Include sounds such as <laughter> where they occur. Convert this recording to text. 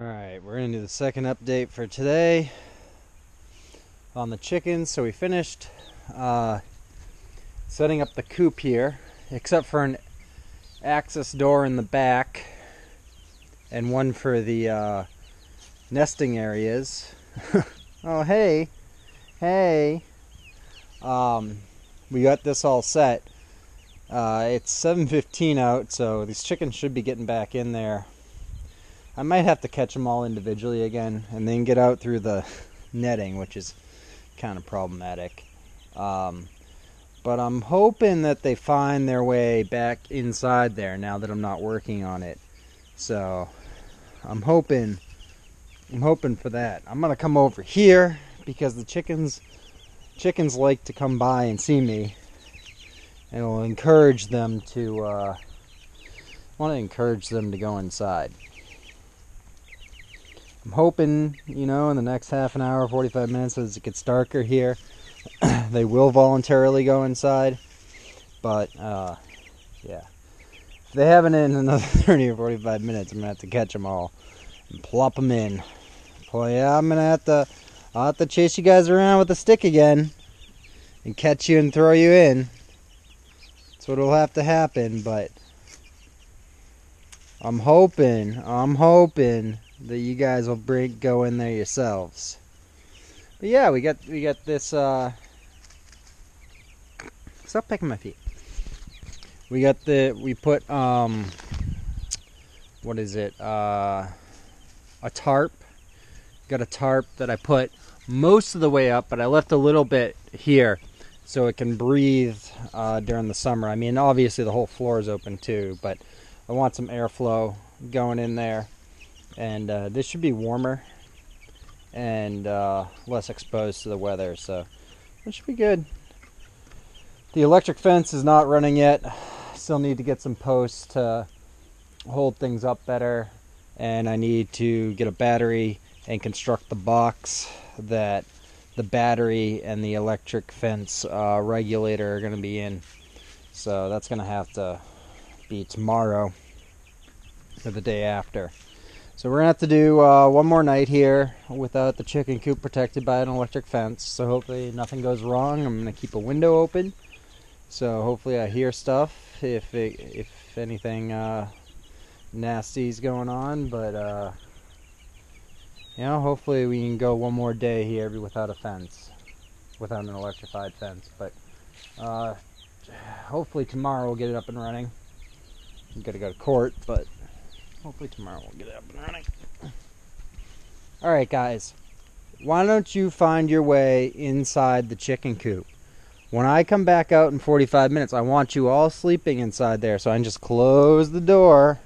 Alright, we're going to do the second update for today on the chickens. So we finished uh, setting up the coop here, except for an access door in the back and one for the uh, nesting areas. <laughs> oh, hey, hey. Um, we got this all set. Uh, it's 7.15 out, so these chickens should be getting back in there. I might have to catch them all individually again and then get out through the <laughs> netting, which is kind of problematic. Um, but I'm hoping that they find their way back inside there now that I'm not working on it. So I'm hoping I'm hoping for that. I'm gonna come over here because the chickens chickens like to come by and see me. And it'll encourage them to uh, want to encourage them to go inside. I'm hoping, you know, in the next half an hour, 45 minutes, as it gets darker here, <clears throat> they will voluntarily go inside. But, uh, yeah. If they haven't in another <laughs> 30 or 45 minutes, I'm going to have to catch them all and plop them in. Well, yeah, I'm going to have to, I'll have to chase you guys around with a stick again and catch you and throw you in. That's what will have to happen, but I'm hoping, I'm hoping that you guys will bring go in there yourselves. But yeah, we got we got this uh Stop pecking my feet. We got the we put um what is it? Uh a tarp. Got a tarp that I put most of the way up, but I left a little bit here so it can breathe uh, during the summer. I mean, obviously the whole floor is open too, but I want some airflow going in there and uh, this should be warmer and uh, less exposed to the weather so it should be good. The electric fence is not running yet. Still need to get some posts to hold things up better. And I need to get a battery and construct the box that the battery and the electric fence uh, regulator are going to be in. So that's going to have to be tomorrow or the day after so we're gonna have to do uh, one more night here without the chicken coop protected by an electric fence. So hopefully nothing goes wrong. I'm gonna keep a window open, so hopefully I hear stuff if it, if anything uh, nasty is going on. But uh, you know, hopefully we can go one more day here without a fence, without an electrified fence. But uh, hopefully tomorrow we'll get it up and running. I'm gonna go to court, but Hopefully tomorrow we'll get up and running. Alright, guys. Why don't you find your way inside the chicken coop? When I come back out in 45 minutes, I want you all sleeping inside there. So I can just close the door